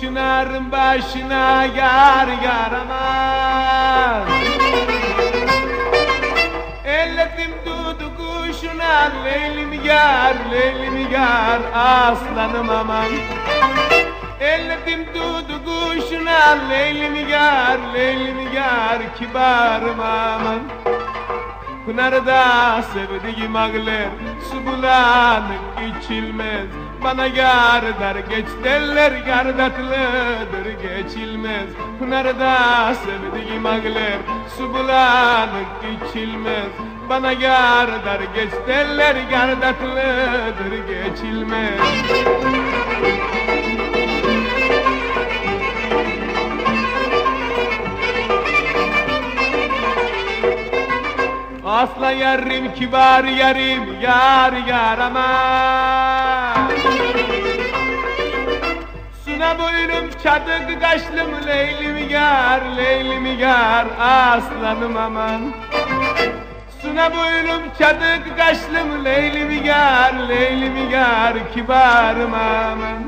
çınarın başına yar yaramaz. Elledim dudu kuşuna leylim yar leylim yar aslanım aman. Elledim dudu kuşuna leylim yar leylim yar kibarım aman. Pınarda sevdiğim ağlar su bulanık içilmez Bana yar dar geç derler yardatlıdır geçilmez. Pınarda sevdiğim ağlar su bulanık içilmez. Bana yar dar geç derler yardatlıdır geçilmez. Asla yarim kibar yarim yar yarama Suna boylum çadık kaşlım leylim yar leylim yar? Aslanım aman. Suna boylum çadık kaşlım leylim yar leylim yar? Kibarım aman.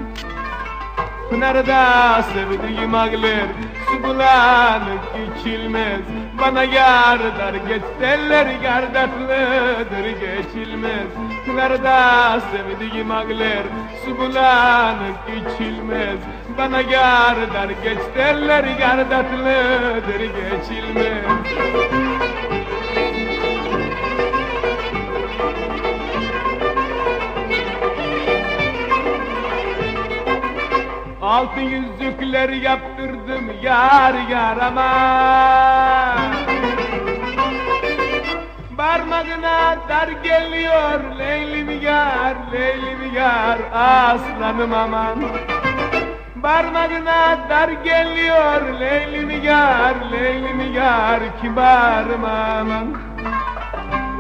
Pınarda sevdiğim ağlar su bulanık içilmez Bana yar dar geç derler gardatlıdır geçilmez. Pınarda sevdiğim ağlar su bulanık içilmez. Bana yar dar geç derler gardatlıdır geçilmez Altın yüzükler yaptırdım yar yarama. Parmağına dar geliyor leylim yar leylim yar aslanım aman. Parmağına dar geliyor leylim yar leylim yar kibarım aman.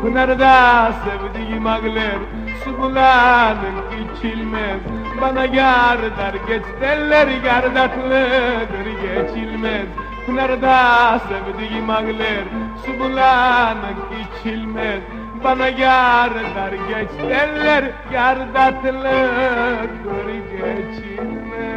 Pınarda sevdiğim ağlar su bulanık içilmez Bana yar dar geç derler gardatlıdır geçilmez. Pınarda sevdiğim ağlar su bulanık içilmez. Bana yar dar geç derler gardatlıdır geçilmez